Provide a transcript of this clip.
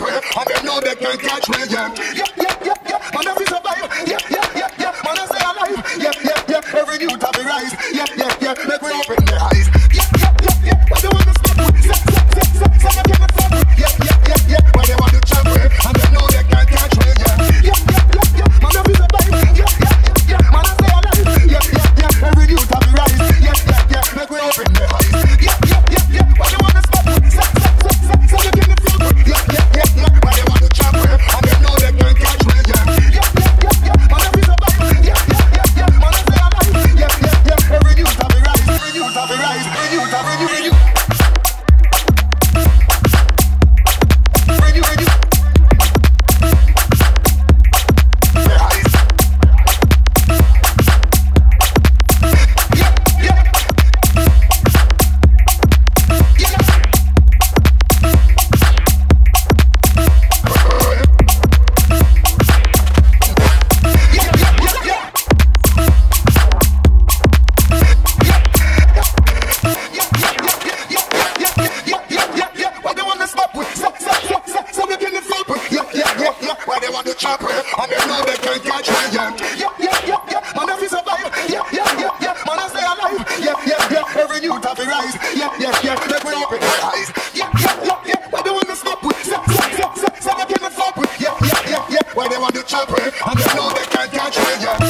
And they know they can't catch me, yeah. Yeah, yeah, yeah, I feel survive. Yeah, yeah, yeah, yeah. I alive. Yeah, yeah, yeah. Every new have the rise. Yeah, yeah, yeah. Make me open the you, you. the chopper. And they know they can't catch me, yeah.